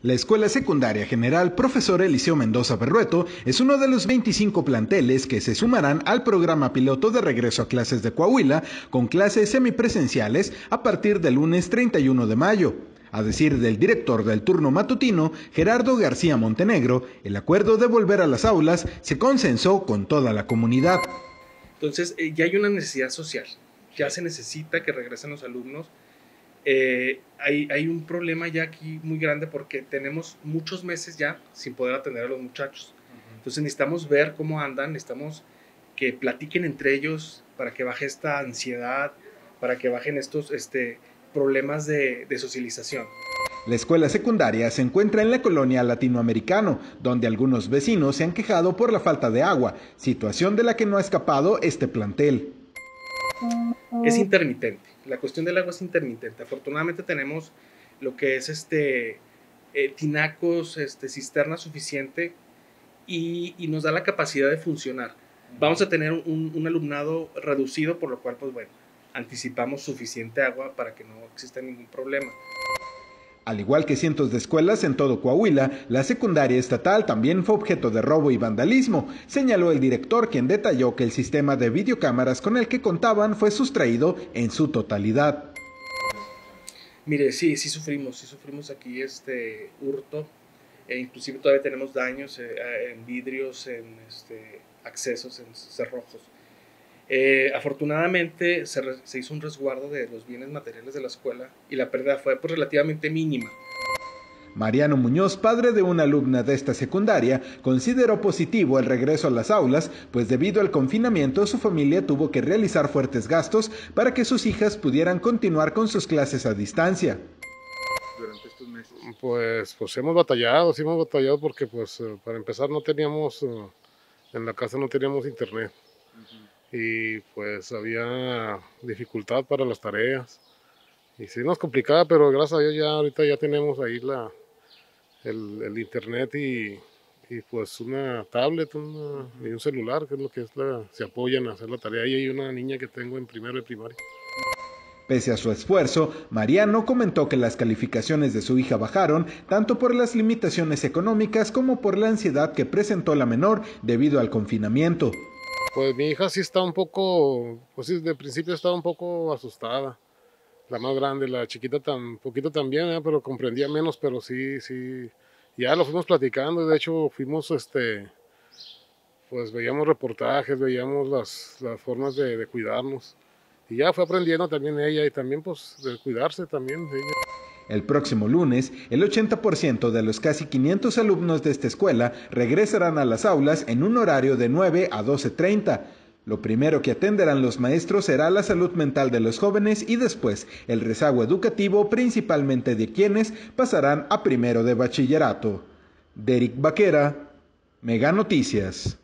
La Escuela Secundaria General Profesor Eliseo Mendoza Berrueto es uno de los 25 planteles que se sumarán al programa piloto de regreso a clases de Coahuila con clases semipresenciales a partir del lunes 31 de mayo. A decir del director del turno matutino, Gerardo García Montenegro, el acuerdo de volver a las aulas se consensó con toda la comunidad. Entonces, eh, ya hay una necesidad social, ya se necesita que regresen los alumnos eh, hay, hay, un problema ya aquí muy grande porque tenemos muchos meses ya sin poder atender a los muchachos. Entonces necesitamos ver cómo andan, necesitamos que platiquen entre ellos para que baje esta ansiedad, para que bajen estos este, problemas de, de socialización. La escuela secundaria se encuentra en la colonia latinoamericano, donde algunos vecinos se han quejado por la falta de agua, situación de la que no ha escapado este plantel. Es intermitente la cuestión del agua es intermitente. Afortunadamente tenemos lo que es este eh, tinacos, este, cisterna suficiente y, nos da la capacidad de funcionar. Vamos a tener un, alumnado reducido, por lo cual, pues bueno, anticipamos suficiente agua para que no exista ningún problema. Al igual que cientos de escuelas en todo Coahuila, la secundaria estatal también fue objeto de robo y vandalismo, señaló el director quien detalló que el sistema de videocámaras con el que contaban fue sustraído en su totalidad. Mire, sí, sí sufrimos, sí sufrimos aquí este hurto, e inclusive todavía tenemos daños eh, en vidrios, en este, accesos, en cerrojos. Eh, afortunadamente se, hizo un resguardo de los bienes materiales de la escuela y la pérdida fue pues, relativamente mínima. Mariano Muñoz, padre de una alumna de esta secundaria, consideró positivo el regreso a las aulas, pues debido al confinamiento su familia tuvo que realizar fuertes gastos para que sus hijas pudieran continuar con sus clases a distancia. Durante estos meses. Pues, pues hemos batallado, sí hemos batallado porque pues eh, para empezar no teníamos, eh, en la casa no teníamos internet y pues había dificultad para las tareas. Y sí nos complicaba, pero gracias a Dios ya ahorita ya tenemos ahí la, el, internet y, y, pues una tablet y un celular, que es lo que es la, se apoyan a hacer la tarea. Y hay una niña que tengo en primero de primaria. Pese a su esfuerzo, Mariano comentó que las calificaciones de su hija bajaron tanto por las limitaciones económicas como por la ansiedad que presentó la menor debido al confinamiento. Pues mi hija sí está un poco, pues sí, de principio estaba un poco asustada. La más grande, la chiquita tan poquito también, pero comprendía menos, pero sí, sí. Ya lo fuimos platicando, de hecho fuimos, este, pues veíamos reportajes, veíamos las, las formas de, de cuidarnos. Y ya fue aprendiendo también ella y también pues de cuidarse también ella. El próximo lunes, el 80% de los casi 500 alumnos de esta escuela regresarán a las aulas en un horario de 9 a 12.30. Lo primero que atenderán los maestros será la salud mental de los jóvenes y después el rezago educativo principalmente de quienes pasarán a primero de bachillerato. Derek Vaquera, Mega Noticias.